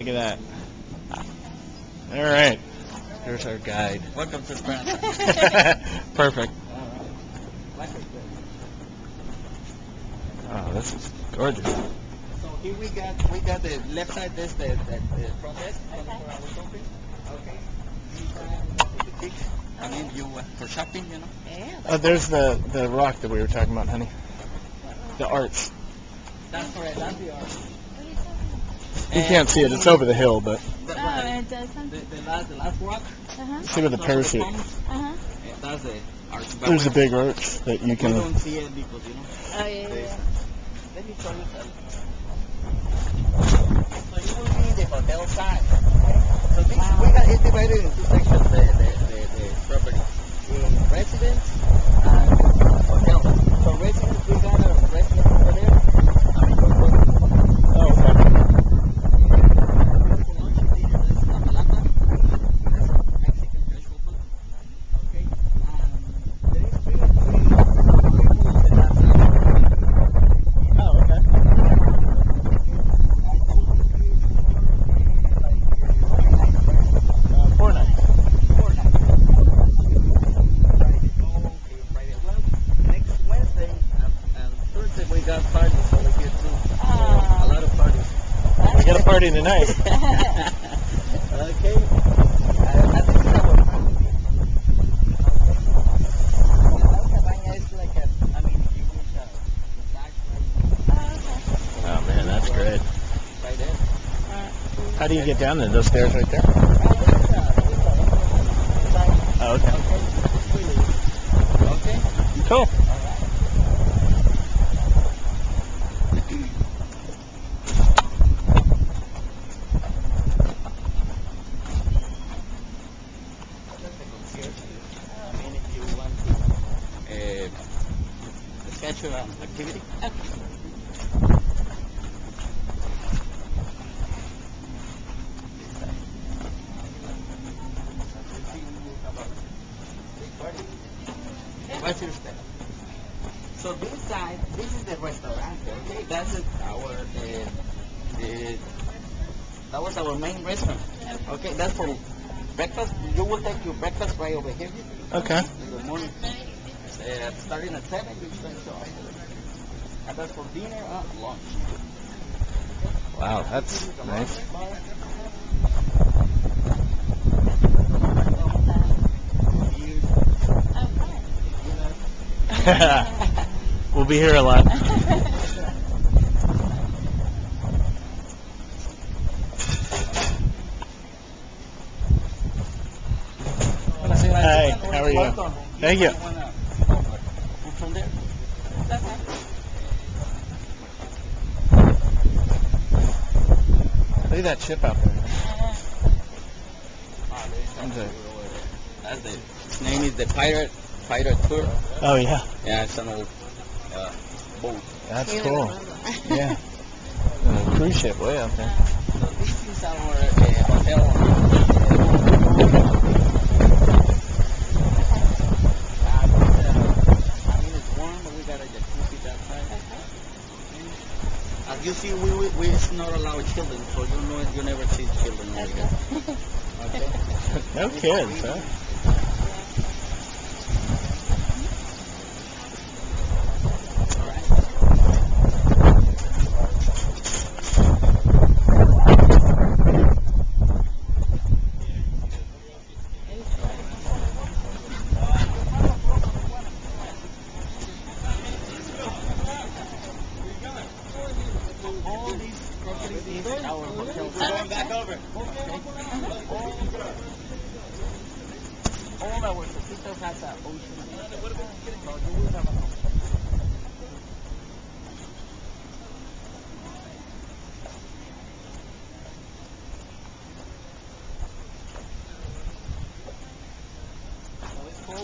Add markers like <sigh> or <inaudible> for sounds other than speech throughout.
Look at that. All right. Here's our guide. Welcome to Esperanza. <laughs> Perfect. Oh, this is gorgeous. So here we got we got the left side. This the the, the front desk for Okay. our shopping. Okay. This side, the big. I mean, you uh, for shopping, you know. Yeah. Oh, there's the, the rock that we were talking about, honey. The arts. That's correct. That's the art. What are you can't see it. It's over the hill, but The, about? Oh, it does the, the last the last rock. Uh-huh. see with the parachute. That's the arch. There's a big arch that you We can. don't see it because you know. Oh, yeah, yeah, yeah. Let me show you that. So you will be the hotel side. So this, we got it divided in two sections, the, the, the, the property. In residence and hotel. So residence, we got a residence over there. I mean, we're going to Oh, okay. for lunch and dinner, that's La Palapa. That's Mexican fresh food. Okay. And there is three, three, three rooms in that side. Oh, okay. Uh, four nights. Next Wednesday and, and Thursday we got parties over here too. So, Ah. a lot of parties. We got a party tonight. okay. Uh, I think that was La cabaña is like a, I mean, if you wish a relax right, Oh man, that's great. How do you get down there? Those stairs right there? Right there is a, is a side. Oh, okay. Okay. Okay. Cool. I mean, if you want to activity. What's your step? So this side, this is the restaurant. Okay, that's it, our uh, the, that was our main restaurant. Okay, that's for breakfast. You will take your breakfast right over here Okay. in the morning. Uh, starting at seven, you can show. And that's for dinner and lunch. Wow, that's nice. <laughs> We'll be here a lot. Hi, how are you? Thank you. Look at that chip out there. There is That's it. The. His name is the Pirate Pirate Tour. Oh yeah, Yeah, it's an old uh, boat. that's cool. <laughs> Yeah. And a cruise ship way out there. So this is our uh, hotel. Ah, but, uh, I mean, it's warm, but we got a jacuzzi that side. As you see, we, we, we it's not allowed children, so you know you never see children over here. Okay. <laughs> No kids, huh? All right. All these properties is our hotel. We're going back over. All our sisters has an ocean.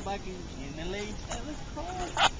Back in, in LA. It was cool.